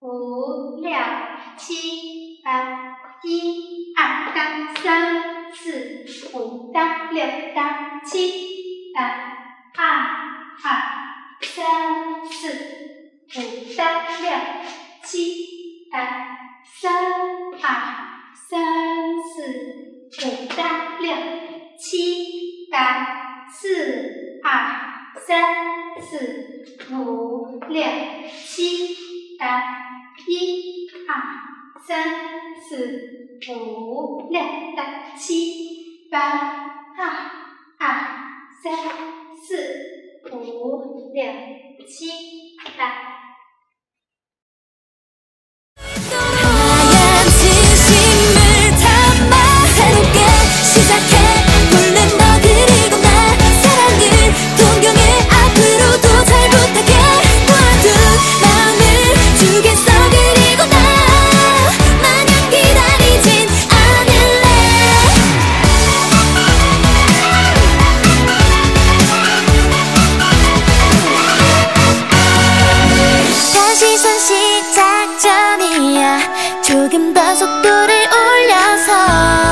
五六七八，一二三三四五到六到七八，二二三四五到六七八，三二三四五到六七八，四二三四五六七八。一二三四五六七八，二二三四五六七八。 시작 전이야. 조금 더 속도를 올려서